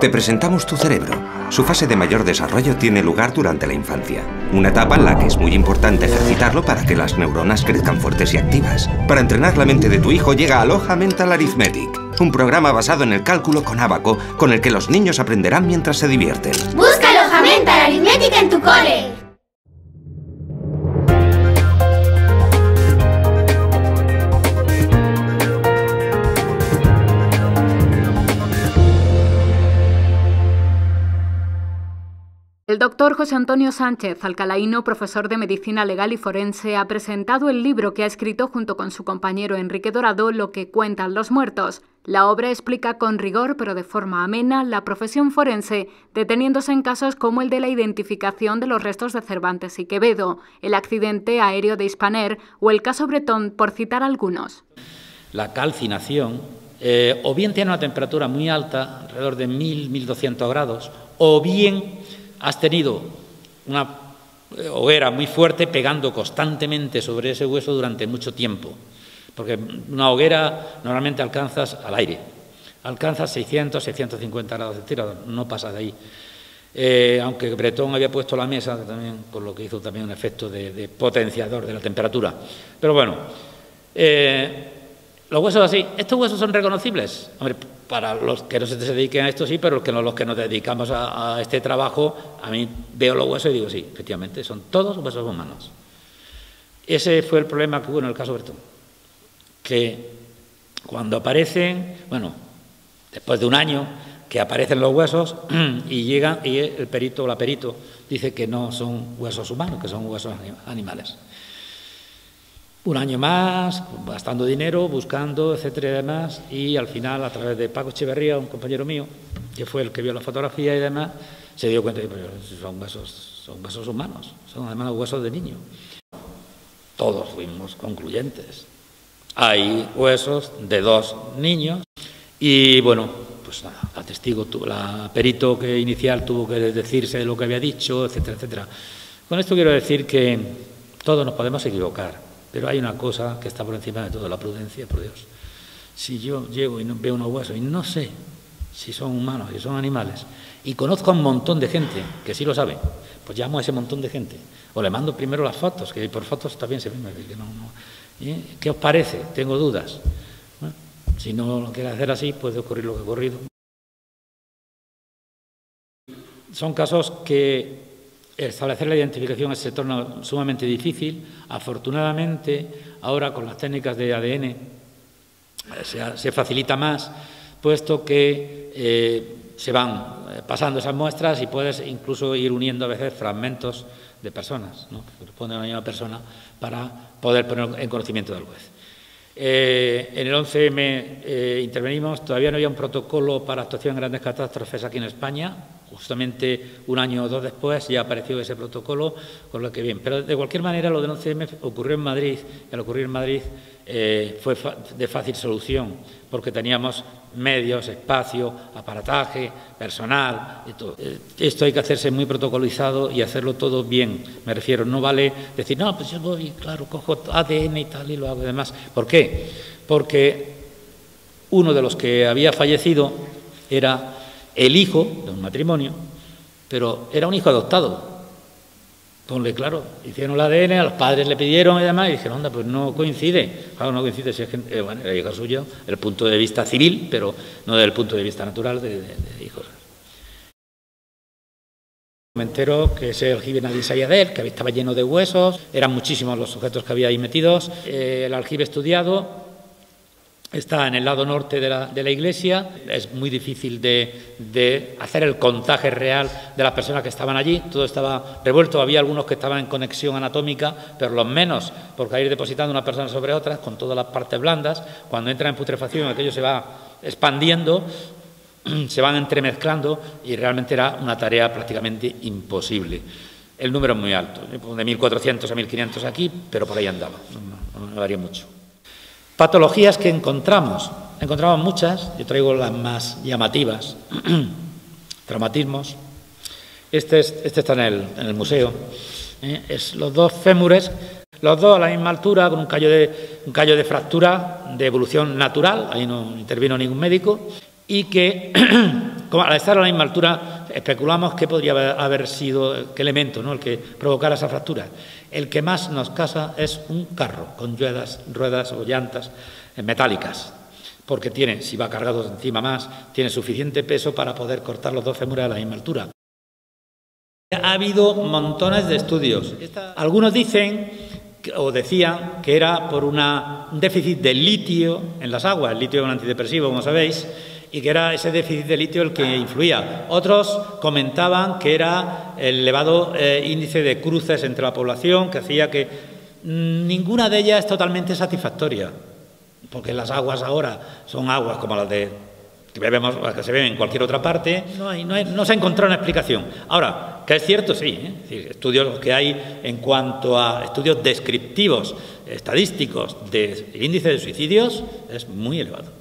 Te presentamos tu cerebro. Su fase de mayor desarrollo tiene lugar durante la infancia. Una etapa en la que es muy importante ejercitarlo para que las neuronas crezcan fuertes y activas. Para entrenar la mente de tu hijo llega Aloha Mental Arithmetic, un programa basado en el cálculo con abaco con el que los niños aprenderán mientras se divierten. Busca Aloha Mental Arithmetic en tu cole. El doctor José Antonio Sánchez Alcalaíno, profesor de Medicina Legal y Forense, ha presentado el libro que ha escrito junto con su compañero Enrique Dorado, Lo que cuentan los muertos. La obra explica con rigor, pero de forma amena, la profesión forense, deteniéndose en casos como el de la identificación de los restos de Cervantes y Quevedo, el accidente aéreo de Hispaner o el caso Bretón, por citar algunos. La calcinación eh, o bien tiene una temperatura muy alta, alrededor de 1000-1200 grados, o bien has tenido una eh, hoguera muy fuerte pegando constantemente sobre ese hueso durante mucho tiempo, porque una hoguera normalmente alcanzas al aire, alcanzas 600, 650 grados tiro, no pasa de ahí. Eh, aunque Bretón había puesto la mesa, también, con lo que hizo también un efecto de, potenciador de la temperatura. Pero bueno, eh, los huesos así, ¿estos huesos son reconocibles? Para los que no se dediquen a esto sí, pero los que no, los que nos dedicamos a, este trabajo, a mí veo los huesos y digo, sí, efectivamente, son todos huesos humanos. Ese fue el problema que hubo en el caso Bertón, que cuando aparecen, bueno, después de un año que aparecen los huesos y llegan y el perito o la perito dice que no son huesos humanos, que son huesos animales un año más, gastando dinero, buscando, etcétera y demás, y al final, a través de Paco Echeverría, un compañero mío, que fue el que vio la fotografía y demás, se dio cuenta de que son huesos, son huesos humanos, son además huesos de niño. Todos fuimos concluyentes. Hay huesos de dos niños y bueno, pues nada, la testigo, la perito que inicial tuvo que decirse lo que había dicho, etcétera, etcétera. Con esto quiero decir que todos nos podemos equivocar pero hay una cosa que está por encima de todo, la prudencia, por Dios. Si yo llego y veo unos huesos y no sé si son humanos, si son animales, y conozco a un montón de gente que sí lo sabe, pues llamo a ese montón de gente. O le mando primero las fotos, que por fotos también se ven. Que no, ¿Eh? ¿Qué os parece? Tengo dudas. si no lo quiere hacer así, puede ocurrir lo que ha ocurrido. Son casos que establecer la identificación se torna sumamente difícil. Afortunadamente, ahora con las técnicas de ADN eh, se, facilita más, puesto que eh, se van eh, pasando esas muestras y puedes incluso ir uniendo a veces fragmentos de personas, ¿no? que a la misma persona, para poder poner en conocimiento del juez. en el 11M intervenimos, todavía no había un protocolo para actuación en grandes catástrofes aquí en España, Justamente un año o dos después ya apareció ese protocolo, con lo que bien. Pero de cualquier manera lo del 11M ocurrió en Madrid y al ocurrir en Madrid eh, fue de fácil solución porque teníamos medios, espacio, aparataje, personal y todo. Eh, esto hay que hacerse muy protocolizado y hacerlo todo bien. Me refiero, no vale decir, no, pues yo voy, claro, cojo ADN y tal y lo hago y demás. ¿Por qué? Porque uno de los que había fallecido era el hijo de un matrimonio, pero era un hijo adoptado. Ponle claro, hicieron el ADN, a los padres le pidieron y demás, y dijeron, onda, pues no coincide. Claro, no coincide si es gente, eh, bueno, era hijo suyo, el punto de vista civil, pero no desde el punto de vista natural de, hijos. Me que ese aljibe nadie sabía de él, que estaba lleno de huesos, eran muchísimos los sujetos que había ahí metidos. Eh, el aljibe estudiado, está en el lado norte de la, iglesia, es muy difícil de, hacer el contaje real de las personas que estaban allí, todo estaba revuelto, había algunos que estaban en conexión anatómica, pero los menos, porque ir depositando una persona sobre otra, con todas las partes blandas, cuando entra en putrefacción aquello se va expandiendo, se van entremezclando y realmente era una tarea prácticamente imposible. El número es muy alto, de 1.400 a 1.500 aquí, pero por ahí andaba, no varía mucho. Patologías que encontramos. Encontramos muchas, yo traigo las más llamativas. Traumatismos. Este, este está en el, museo. ¿eh? Es los dos fémures, los dos a la misma altura, con un callo, de, un callo de fractura de evolución natural, ahí no intervino ningún médico, y que al estar a la misma altura, especulamos qué podría haber sido, qué elemento, ¿no? el que provocara esa fractura. El que más nos casa es un carro con ruedas, o llantas metálicas, porque tiene, si va cargado encima más, tiene suficiente peso para poder cortar los dos fémures a la misma altura. Ha habido montones de estudios. Algunos dicen o decían que era por un déficit de litio en las aguas. El litio es un antidepresivo, como sabéis, y que era ese déficit de litio el que influía. Otros comentaban que era el elevado eh, índice de cruces entre la población que hacía que mm, ninguna de ellas es totalmente satisfactoria, porque las aguas ahora son aguas como las de que, bebemos, que se beben en cualquier otra parte, no, hay, no, se ha encontrado una explicación. Ahora, que es cierto, sí, ¿eh? estudios que hay en cuanto a estudios descriptivos, estadísticos del índice de suicidios es muy elevado.